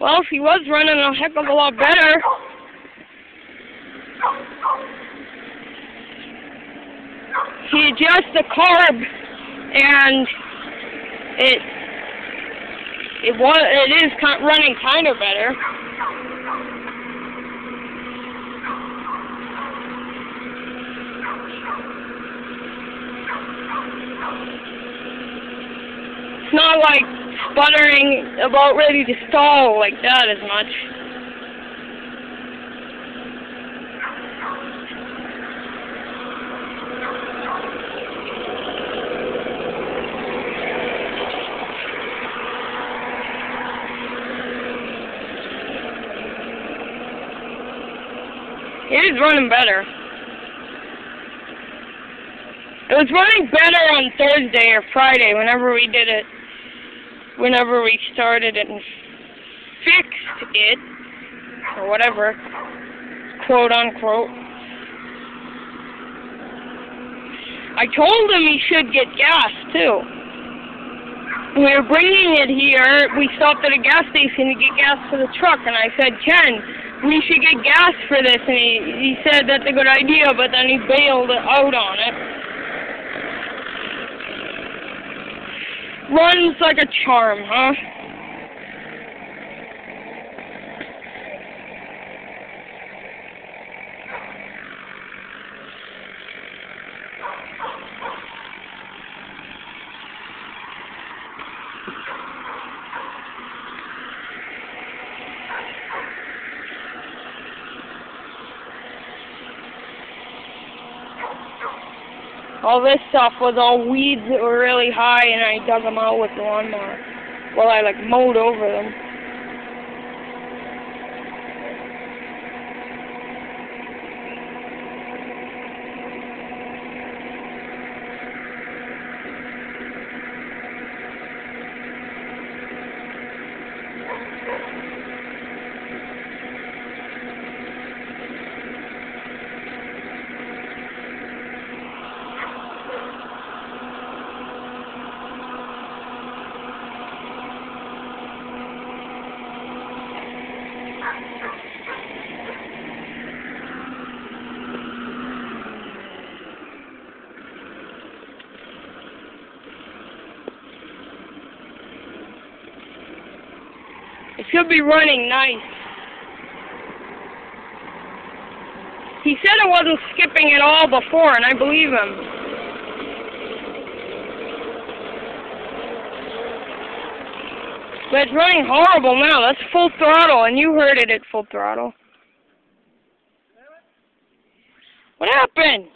Well, he was running a heck of a lot better. He adjusts the carb, and it it was it is running kind of better. It's not like sputtering about ready to stall like that as much. It is running better. It was running better on Thursday or Friday whenever we did it. Whenever we started it and fixed it. Or whatever. Quote unquote. I told him he should get gas too. We were bringing it here. We stopped at a gas station to get gas for the truck, and I said, Ken, we should get gas for this, and he, he said that's a good idea, but then he bailed out on it. Runs like a charm, huh? All this stuff was all weeds that were really high, and I dug them out with the lawnmower. Well, I like mowed over them. Should be running nice. He said it wasn't skipping at all before, and I believe him. But it's running horrible now. That's full throttle, and you heard it at full throttle. What happened?